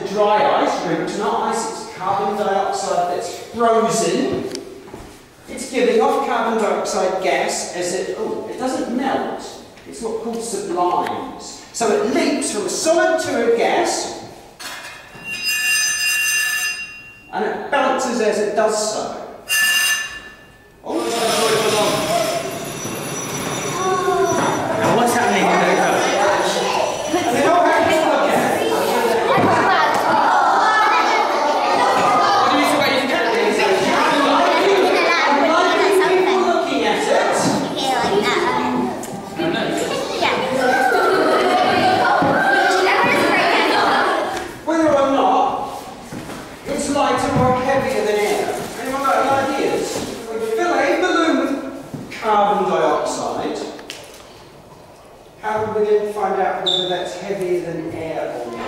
the dry ice, remember it's not ice, it's carbon dioxide that's frozen. It's giving off carbon dioxide gas as it, oh, it doesn't melt. It's what called sublimes. So it leaps from a solid to a gas, and it bounces as it does so. designed to work heavier than air. Anyone got any ideas? We fill a balloon with carbon dioxide. How do we then find out whether that's heavier than air or not?